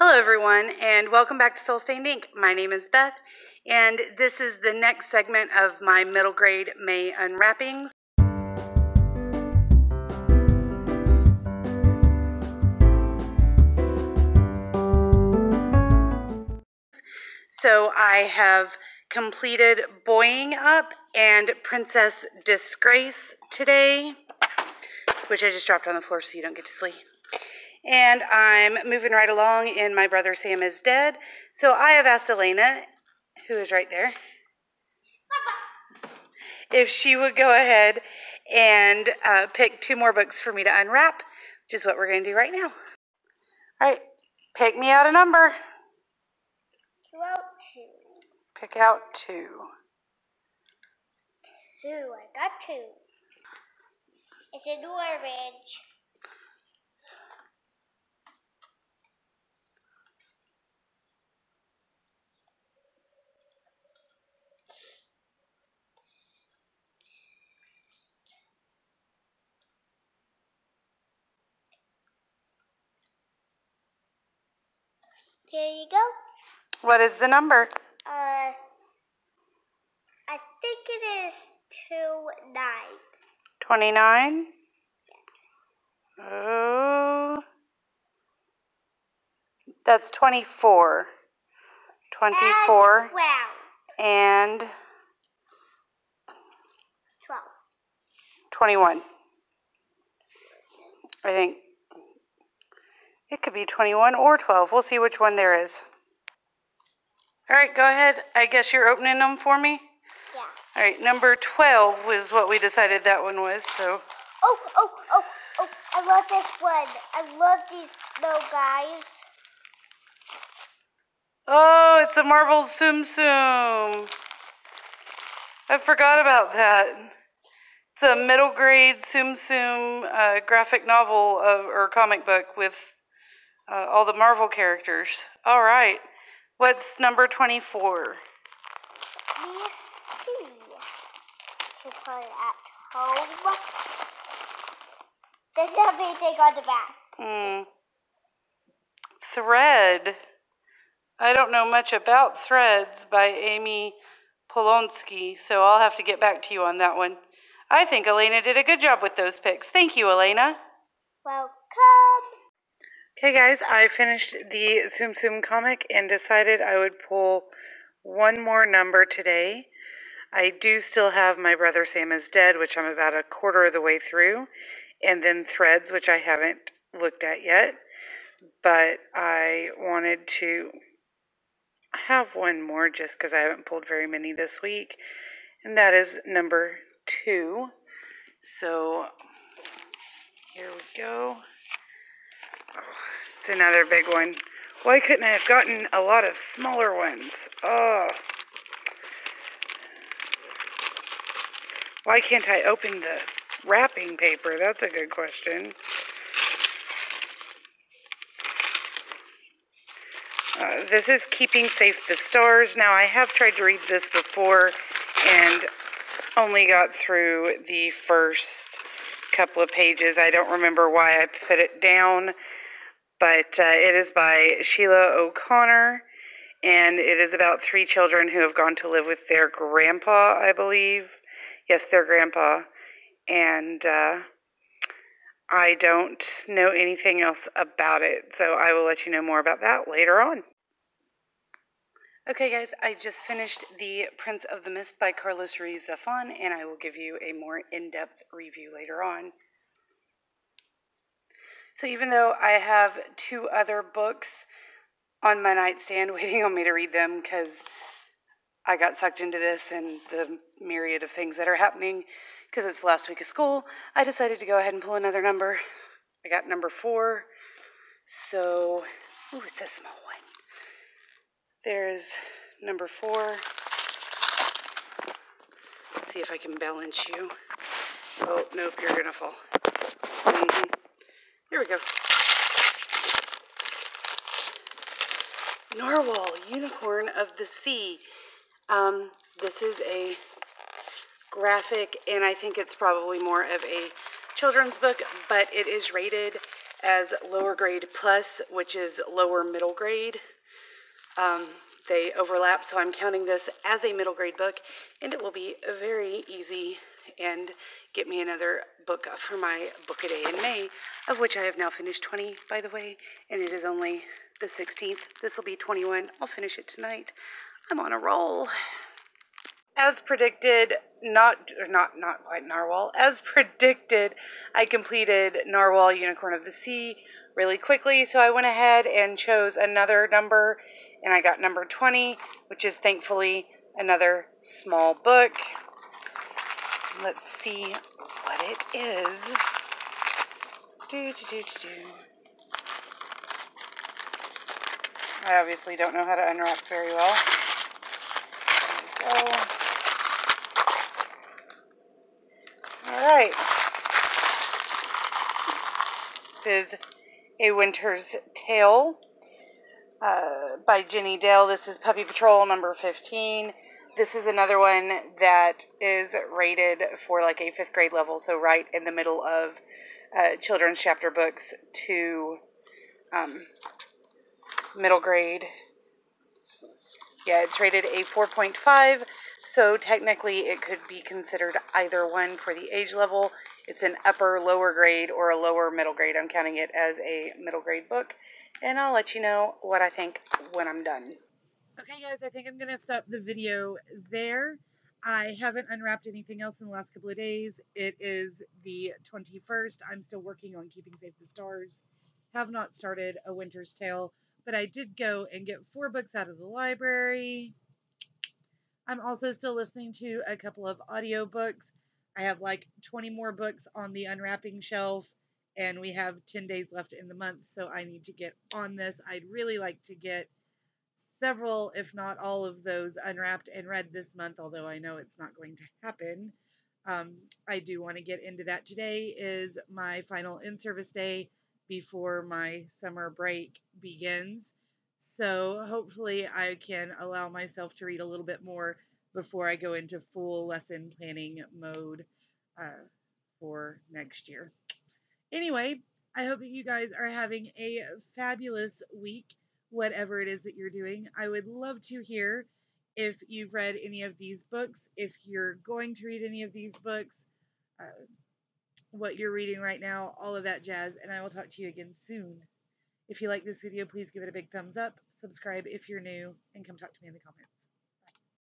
Hello, everyone, and welcome back to Soul Stained Ink. My name is Beth, and this is the next segment of my middle grade May unwrappings. So I have completed Boying Up and Princess Disgrace today, which I just dropped on the floor so you don't get to sleep. And I'm moving right along and My Brother Sam is Dead. So I have asked Elena, who is right there, if she would go ahead and uh, pick two more books for me to unwrap, which is what we're going to do right now. All right, pick me out a number. Throat two. Pick out two. Two. I got two. It's an orange. Here you go. What is the number? Uh, I think it is two nine. 29. Oh. That's 24. 24 And twelve. and Twelve. 21. I think could be 21 or 12. We'll see which one there is. All right, go ahead. I guess you're opening them for me. Yeah. All right, number 12 was what we decided that one was. So, Oh, oh, oh, oh! I love this one. I love these little guys. oh, it's a Marvel Tsum Tsum. I forgot about that. It's a middle grade Tsum Tsum uh, graphic novel of, or comic book with uh, all the Marvel characters. All right. What's number 24? Let me see. It at home. There's on the back. Hmm. Thread. I don't know much about Threads by Ami Polonsky, so I'll have to get back to you on that one. I think Elena did a good job with those picks. Thank you, Elena. Welcome. Okay, guys, I finished the Tsum Tsum comic and decided I would pull one more number today. I do still have My Brother Sam is Dead, which I'm about a quarter of the way through, and then Threads, which I haven't looked at yet. But I wanted to have one more just because I haven't pulled very many this week, and that is number two. So here we go. It's another big one. Why couldn't I have gotten a lot of smaller ones? Oh. Why can't I open the wrapping paper? That's a good question. Uh, this is Keeping Safe the Stars. Now, I have tried to read this before and only got through the first couple of pages. I don't remember why I put it down, but uh, it is by Sheila O'Connor, and it is about three children who have gone to live with their grandpa, I believe. Yes, their grandpa. And uh, I don't know anything else about it, so I will let you know more about that later on. Okay, guys, I just finished The Prince of the Mist by Carlos Ruiz Zafon, and I will give you a more in depth review later on. So, even though I have two other books on my nightstand waiting on me to read them because I got sucked into this and the myriad of things that are happening because it's the last week of school, I decided to go ahead and pull another number. I got number four. So, ooh, it's a small one. There's number four. Let's see if I can balance you. Oh, nope, you're gonna fall. hmm Here we go. Narwhal, Unicorn of the Sea. Um, this is a graphic, and I think it's probably more of a children's book, but it is rated as lower grade plus, which is lower middle grade. Um, they overlap, so I'm counting this as a middle grade book, and it will be very easy and get me another book for my book a day in May, of which I have now finished 20, by the way, and it is only the 16th. This will be 21. I'll finish it tonight. I'm on a roll. As predicted, not not not quite narwhal. As predicted, I completed Narwhal Unicorn of the Sea really quickly, so I went ahead and chose another number, and I got number 20, which is thankfully another small book. Let's see what it is. Do, do, do, do, do. I obviously don't know how to unwrap very well. There we go. Alright. This is A Winter's Tale uh, by Jenny Dale. This is Puppy Patrol number 15. This is another one that is rated for like a fifth grade level, so right in the middle of uh, children's chapter books to um, middle grade. Yeah, it's rated a 4.5, so technically it could be considered either one for the age level. It's an upper, lower grade, or a lower middle grade. I'm counting it as a middle grade book, and I'll let you know what I think when I'm done. Okay, guys, I think I'm going to stop the video there. I haven't unwrapped anything else in the last couple of days. It is the 21st. I'm still working on Keeping Safe the Stars. Have not started A Winter's Tale but I did go and get four books out of the library. I'm also still listening to a couple of audiobooks. I have like 20 more books on the unwrapping shelf, and we have 10 days left in the month, so I need to get on this. I'd really like to get several, if not all of those unwrapped and read this month, although I know it's not going to happen. Um, I do want to get into that. Today is my final in service day before my summer break begins. So hopefully I can allow myself to read a little bit more before I go into full lesson planning mode uh, for next year. Anyway, I hope that you guys are having a fabulous week, whatever it is that you're doing. I would love to hear if you've read any of these books, if you're going to read any of these books. Uh, what you're reading right now, all of that jazz, and I will talk to you again soon. If you like this video, please give it a big thumbs up, subscribe if you're new, and come talk to me in the comments.